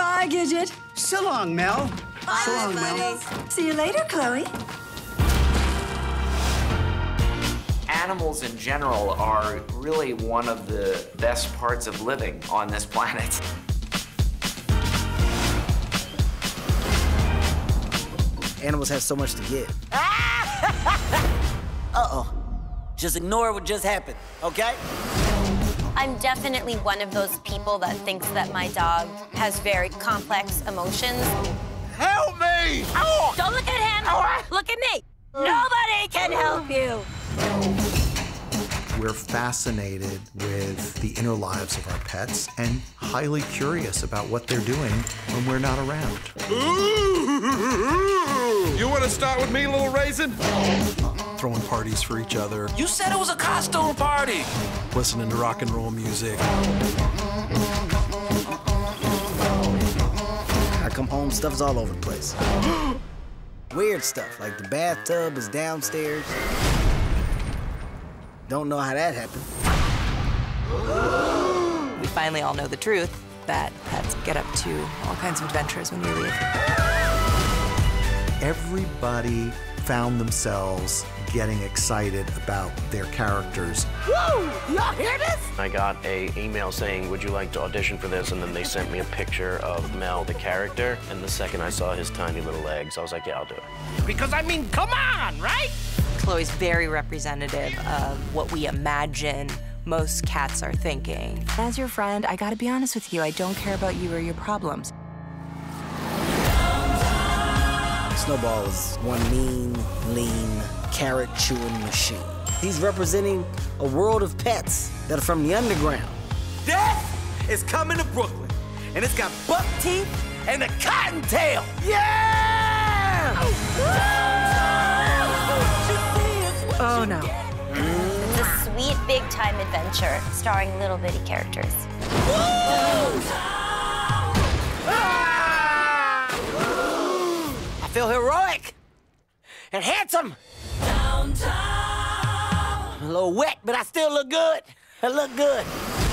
Bye, Gidget. So long, Mel. Bye, so long, Mel. See you later, Chloe. Animals in general are really one of the best parts of living on this planet. Animals have so much to give. Uh-oh. Just ignore what just happened, okay? I'm definitely one of those people that thinks that my dog has very complex emotions. Help me! Oh, don't look at him! Look at me! Nobody can help you! We're fascinated with the inner lives of our pets and highly curious about what they're doing when we're not around. Ooh. You want to start with me, little raisin? Uh-uh. Throwing parties for each other, You said it was a costume party! listening to rock and roll music. I come home, stuff's all over the place. Weird stuff, like the bathtub is downstairs. Don't know how that happened. We finally all know the truth that pets get up to all kinds of adventures when you leave. Everybody found themselves getting excited about their characters. Woo! Y'all hear this? I got a email saying, would you like to audition for this? And then they sent me a picture of Mel, the character. And the second I saw his tiny little legs, I was like, yeah, I'll do it. Because, I mean, come on, right? Chloe's very representative of what we imagine most cats are thinking. As your friend, I gotta be honest with you, I don't care about you or your problems. Snowball is one mean, lean, carrot chewing machine. He's representing a world of pets that are from the underground. Death is coming to Brooklyn, and it's got buck teeth and a cottontail. Yeah! Oh no. It's a sweet, big time adventure starring little bitty characters. I feel heroic and handsome. A little wet, but I still look good. I look good.